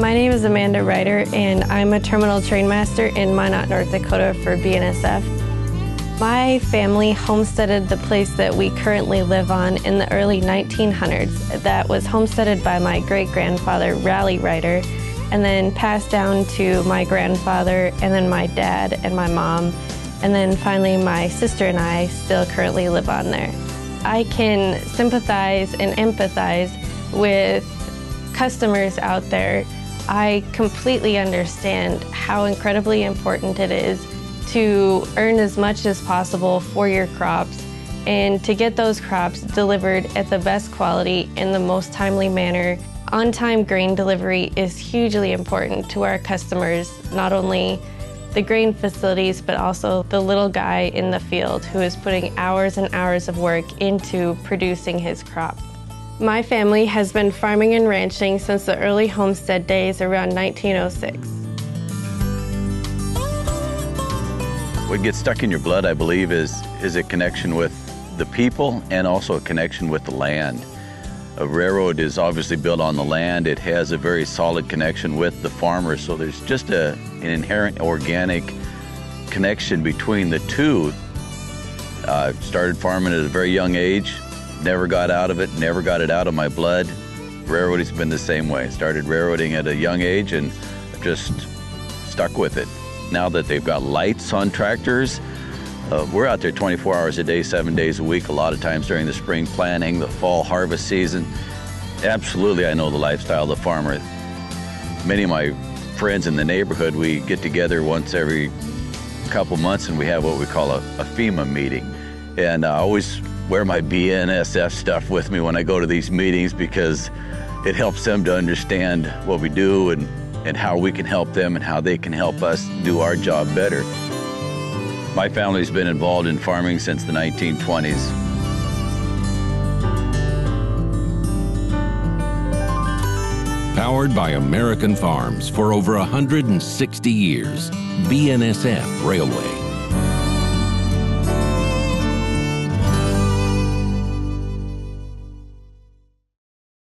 My name is Amanda Riter, and I'm a terminal train master in Minot, North Dakota for BNSF. My family homesteaded the place that we currently live on in the early 1900s. That was homesteaded by my great grandfather, Raleigh Riter, and then passed down to my grandfather, and then my dad and my mom, and then finally my sister and I still currently live on there. I can sympathize and empathize with customers out there. I completely understand how incredibly important it is to earn as much as possible for your crops and to get those crops delivered at the best quality in the most timely manner. On-time grain delivery is hugely important to our customers, not only the grain facilities, but also the little guy in the field who is putting hours and hours of work into producing his crop. My family has been farming and ranching since the early homestead days around 1906. What gets stuck in your blood, I believe, is, is a connection with the people and also a connection with the land. A railroad is obviously built on the land. It has a very solid connection with the farmer, so there's just a, an inherent organic connection between the two. I uh, started farming at a very young age, never got out of it, never got it out of my blood. Railroading's been the same way. Started railroading at a young age and just stuck with it. Now that they've got lights on tractors, uh, we're out there 24 hours a day, seven days a week, a lot of times during the spring planting, the fall harvest season. Absolutely, I know the lifestyle of the farmer. Many of my friends in the neighborhood, we get together once every couple months and we have what we call a, a FEMA meeting. And I always wear my BNSF stuff with me when I go to these meetings because it helps them to understand what we do and, and how we can help them and how they can help us do our job better. My family's been involved in farming since the 1920s. Powered by American farms for over 160 years, BNSF Railway